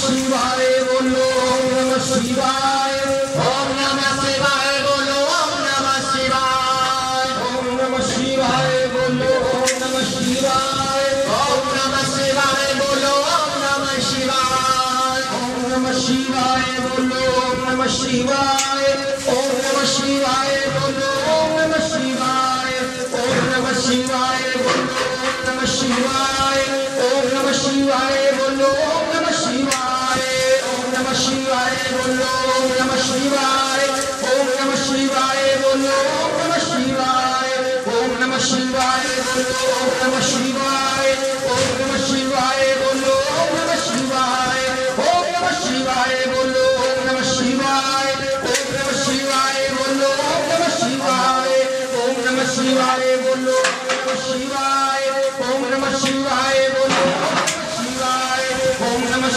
शिवाय बोलो ओम नमः शिवाय ओम नमः शिवाय बोलो ओम नमः शिवाय ओम नमः शिवाय बोलो ओम नमः शिवाय ओम नमः शिवाय बोलो ओम नमः शिवाय ओम नमः शिवाय बोलो ओम नमः शिवाय ओम नमः शिवाय बोलो ओम नमः शिवाय ओम नमः शिवाय बोलो ओम नमः शिवाय ओम नमः शिवाय नमः शिवाय बोलो ओम नमः शिवाय ओम नमः शिवाय बोलो ओम नमः शिवाय ओम नमः शिवाय बोलो ओम नमः शिवाय ओम नमः शिवाय बोलो ओम नमः शिवाय ओम नमः शिवाय बोलो ओम नमः शिवाय ओम नमः शिवाय बोलो ओम नमः शिवाय ओम नमः शिवाय बोलो नमः शिवाय ओम नमः शिवाय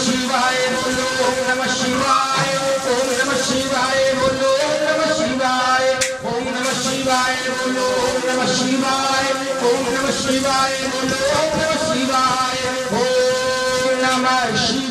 बोलो, ओम नमः शिवाय, ओम नमः शिवाय बोलो, ओम नमः शिवाय, ओम नमः शिवाय बोलो, ओम नमः शिवाय, ओम नमः शिवाय बोलो, ओम नमः शिवाय, ओम नमः शिवाय। ओम नमः